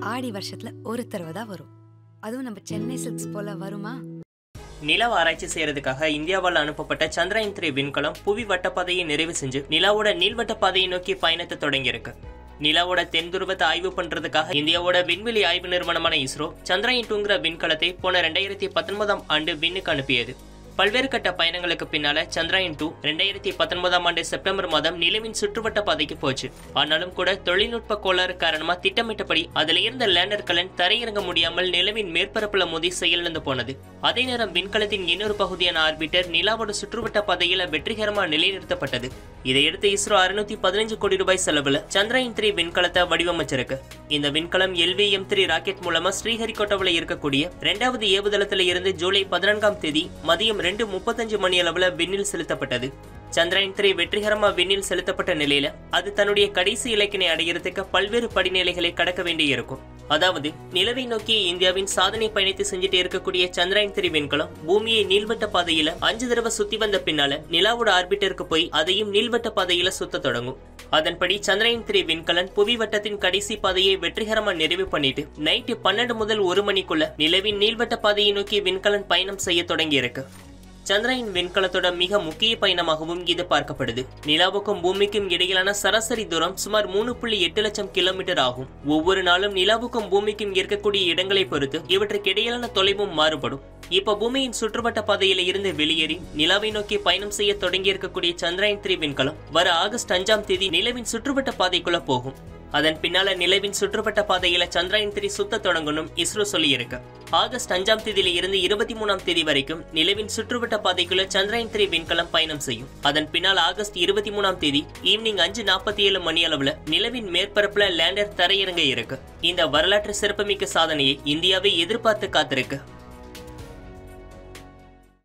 ஆடி வருஷத்துல ஒரு தடவை தான் வரும். அதுவும் நம்ம சென்னை சில்க்ஸ் போல வருமா? நிலவ ஆராய்ச்சி செய்யறதுக்காக இந்தியாவால் அனுப்பப்பட்ட சந்திரயான் த்ரீ விண்கலம் புவி வட்டப்பாதையை நிறைவு செஞ்சு நிலாவோட நீள்வட்ட பாதையை நோக்கி பயணத்தை தொடங்கியிருக்கு. நிலாவோட தென் துருவத்தை ஆய்வு பண்றதுக்காக இந்தியாவோட விண்வெளி ஆய்வு நிறுவனமான இஸ்ரோ சந்திரயான் டூங்கிற விண்கலத்தை போன ரெண்டாயிரத்தி பத்தொன்பதாம் ஆண்டு விண்ணுக்கு அனுப்பியது. பல்வேறு கட்ட பயணங்களுக்கு பின்னால சந்திராயன் டூ ரெண்டாயிரத்தி பத்தொன்பதாம் ஆண்டு செப்டம்பர் மாதம் நிலவின் சுற்றுவட்ட பாதைக்கு போச்சு. ஆனாலும் கூட தொழில்நுட்ப கோளாறு காரணமா திட்டமிட்டபடி அதுல இருந்த லேண்டர் கலன் தரையிறங்க முடியாமல் நிலவின் மேற்பரப்புல மோதி செயலிழந்து போனது. அதே நேரம் விண்கலத்தின் இன்னொரு பகுதியான ஆர்பிட்டர் நிலாவோட சுற்றுவட்ட பாதையில வெற்றிகரமா நிலைநிறுத்தப்பட்டது. இதையடுத்து இஸ்ரோ அறுநூத்தி பதினஞ்சு கோடி ரூபாய் செலவுல சந்திராயன் த்ரீ விண்கலத்தை வடிவமைச்சிருக்கு. இந்த விண்கலம் எல்விஎம் த்ரீ ராக்கெட் மூலமா ஸ்ரீஹரிகோட்டாவில் இருக்கக்கூடிய இரண்டாவது ஏவுதளத்துல இருந்து ஜூலை பதினான்காம் தேதி மதியம் ரெண்டு முப்பத்தஞ்சு மணி அளவுல விண்ணில் செலுத்தப்பட்டது. சந்திரயான் த்ரீ வெற்றிகரமா விண்ணில் செலுத்தப்பட்ட நிலையில அது தன்னுடைய கடைசி இலக்கினை அடைகிறதுக்கு பல்வேறு படிநிலைகளை கடக்க வேண்டியிருக்கும். அதாவது நிலவை நோக்கி இந்தியாவின் சாதனை பயணித்து செஞ்சுட்டு இருக்கக்கூடிய சந்திரயான் த்ரீ விண்கலம் பூமியை நீள்வட்ட பாதையில அஞ்சு தடவை சுத்தி வந்த பின்னால நிலாவோட ஆர்பிட்டருக்கு போய் அதையும் நீள்வட்ட பாதையில சுத்த தொடங்கும். அதன்படி சந்திரயான் த்ரீ விண்கலன் புவி வட்டத்தின் கடைசி பாதையை வெற்றிகரமா நிறைவு பண்ணிட்டு நைட்டு பன்னெண்டு முதல் ஒரு மணிக்குள்ள நிலவின் நீள்வட்ட பாதையை நோக்கி விண்கலன் பயணம் செய்ய தொடங்கியிருக்கு. சந்திரனின் விண்கலத்தோட மிக முக்கிய பயணமாகவும் இது பார்க்கப்படுது. நிலாவுக்கும் பூமிக்கும் இடையிலான சராசரி தூரம் சுமார் மூணு புள்ளி எட்டு லட்சம் கிலோமீட்டர் ஆகும். ஒவ்வொரு நாளும் நிலாவுக்கும் பூமிக்கும் இருக்கக்கூடிய இடங்களை பொறுத்து இவற்றுக்கு இடையிலான தொலைவும் மாறுபடும். இப்ப பூமியின் சுற்றுவட்ட பாதையில இருந்து வெளியேறி நிலாவை நோக்கி பயணம் செய்ய தொடங்கி இருக்கக்கூடிய சந்திராயன் த்ரீ விண்கலம் வர ஆகஸ்ட் அஞ்சாம் தேதி நிலவின் சுற்றுவட்ட பாதைக்குள்ள போகும். அதன் பின்னால நிலவின் சுற்றுவட்ட பாதையில சந்திராயன் த்ரீ சுத்த தொடங்கணும் இஸ்ரோ சொல்லியிருக்கு. ஆகஸ்ட் அஞ்சாம் தேதியில இருந்து இருபத்தி மூணாம் தேதி வரைக்கும் நிலவின் சுற்றுவட்ட பாதைக்குள்ள சந்திராயன் த்ரீ விண்கலம் பயணம் செய்யும். அதன் பின்னால் ஆகஸ்ட் இருபத்தி மூணாம் தேதி ஈவினிங் அஞ்சு நாற்பத்தி ஏழு மணி அளவுல நிலவின் மேற்பரப்புல லேண்டர் தரையிறங்க இருக்கு. இந்த வரலாற்று சிறப்புமிக்க சாதனையை இந்தியாவை எதிர்பார்த்து காத்திருக்கு.